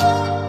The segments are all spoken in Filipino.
guys!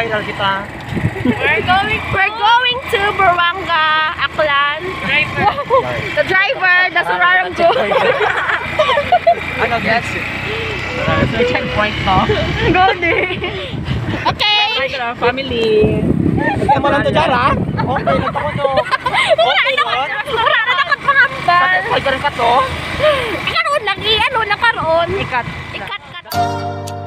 Mag-viral kita. we're going we're going to Buruanga, Aklan. Driver. the driver, the Suraram ko. Ano, guys? Sa checkpoint to. Okay. Hi ka na, family. Ikaw mo lang to dyan, ha? Okay, nagtako to. Okay, Ano yun. Mura na nakapangambal. Ay, ganun ka to. Ikaroon lagi, ano nakaroon? Ikat. Ikat kat. So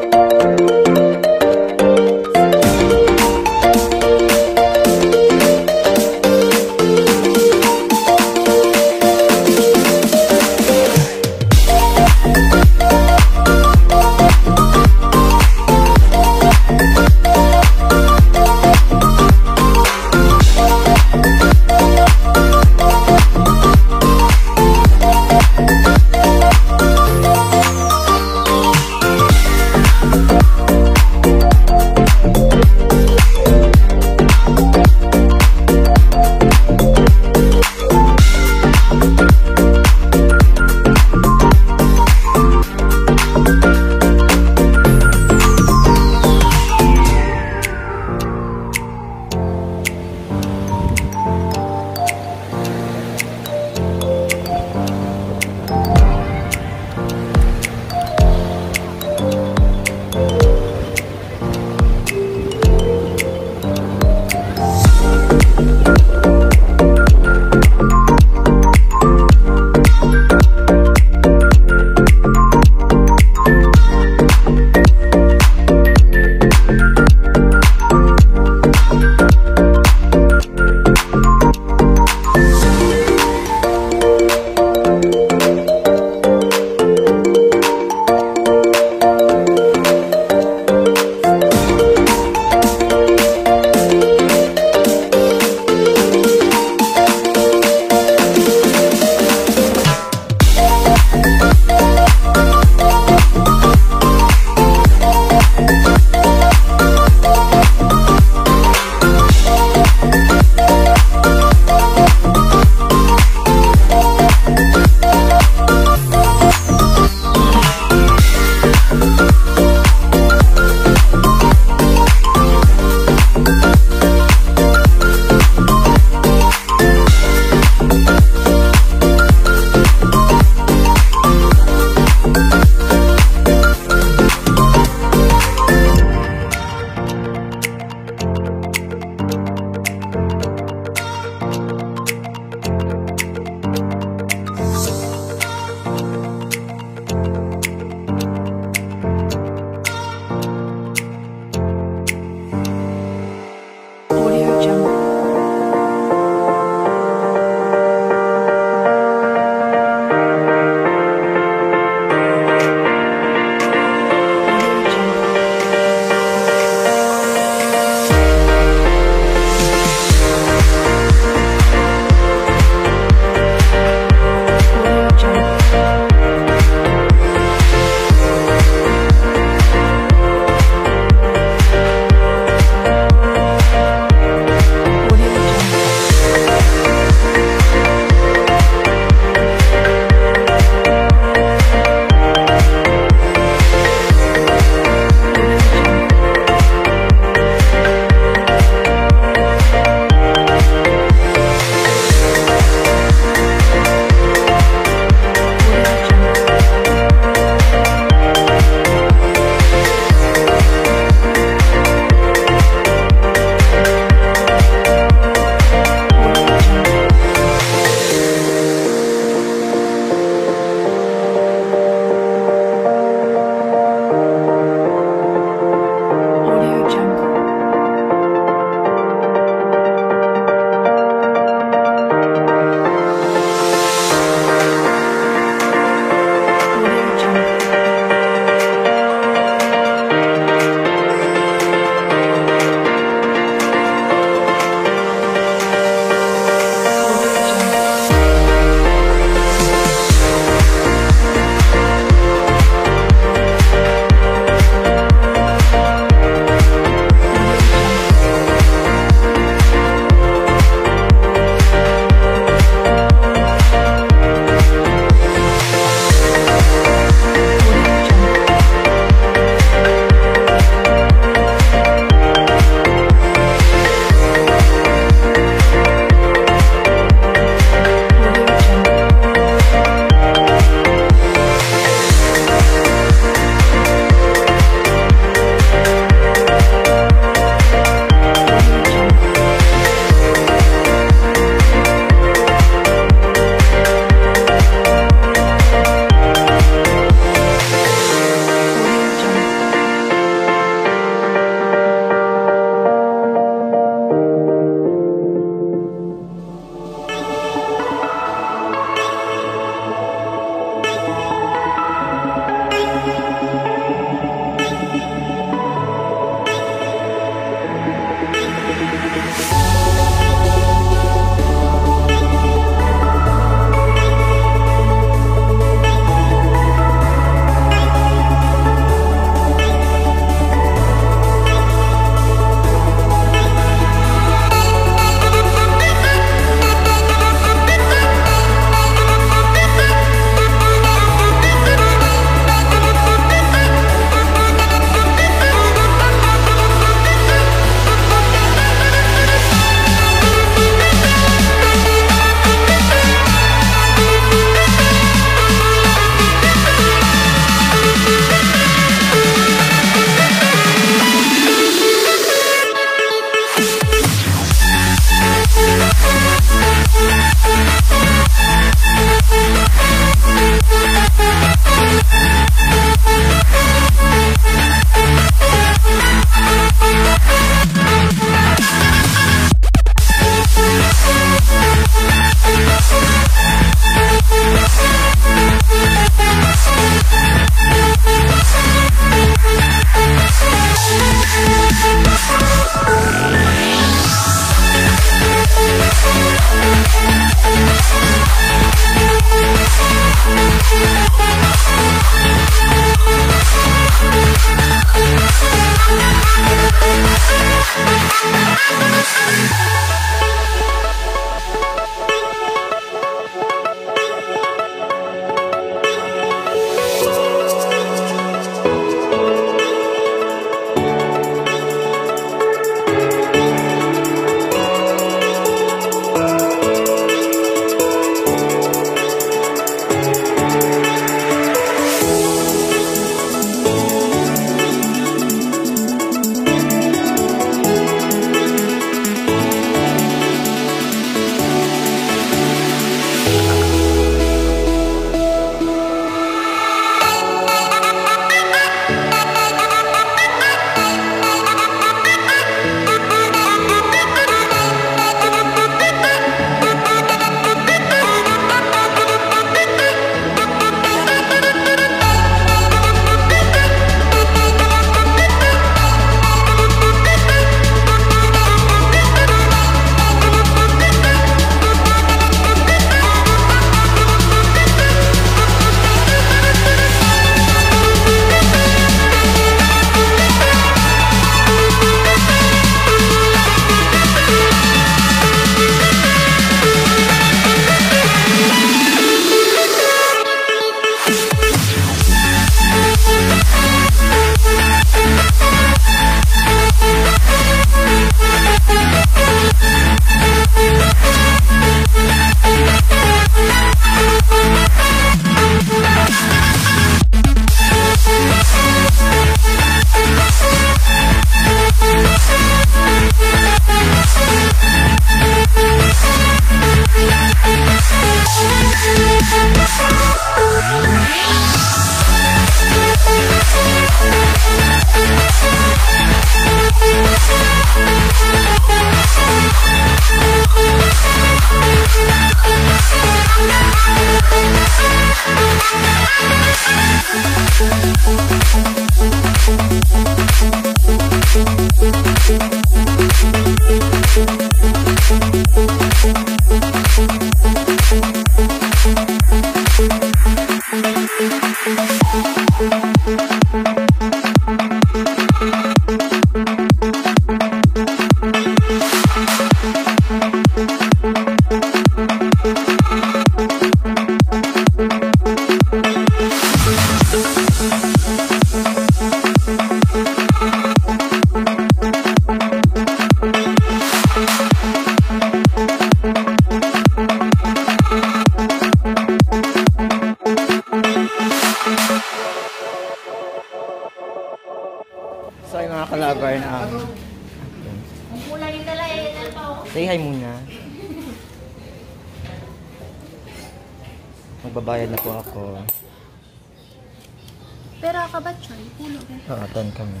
Oo, ten kami.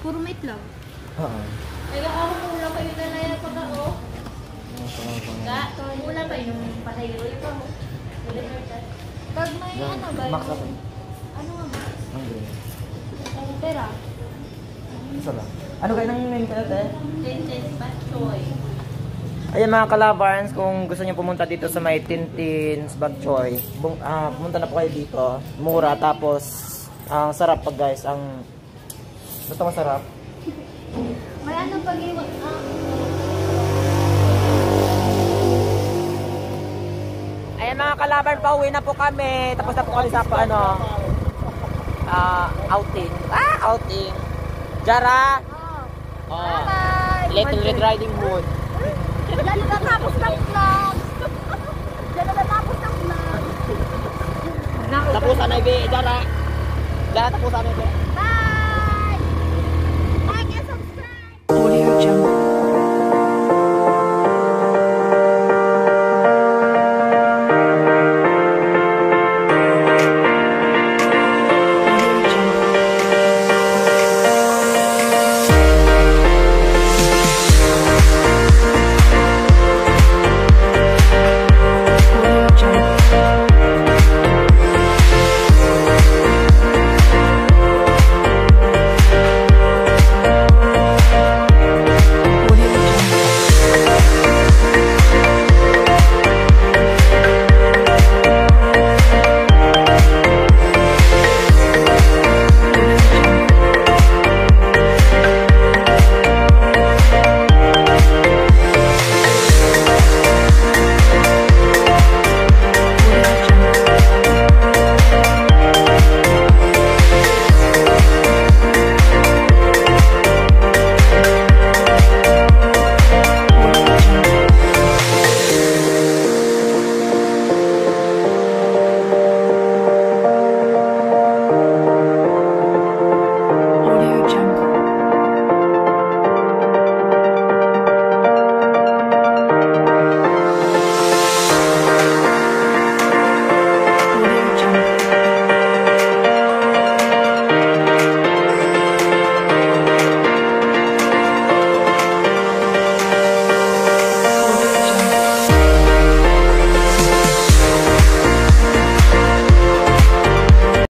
Puro mate lang. Oo. Ay, ako mula pa yung dala yung pagka, oh. Ga, mula pa yung patayo yung pa mo. Pag may ano ba? Max ako. Ano nga ba? Ang green. Pera. Isa lang. Ano kayo nang name ka natin? Ten ba, Choy? Ayan mga kalabans, kung gusto niyo pumunta dito sa may Tintins, Bagchoy, bum, ah, pumunta na po kayo dito. Mura, tapos ang sarap pag guys, ang basta masarap. May ano pag iwan? Ah, Ayan mga kalaban, pauwi na po kami. Tapos na po kami sa ano, ah, outing. Ah, outing. Jara! oh. Oh, Bye! Little Red Riding Hood. Diyan na natapos ng vlog! Diyan na natapos ng vlog! Tapusan na, Ibe. Jara! Jara, tapusan na, Ibe. Bye! Like and subscribe! Audio Jungle.